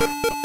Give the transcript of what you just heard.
you